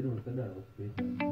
这种跟着 no.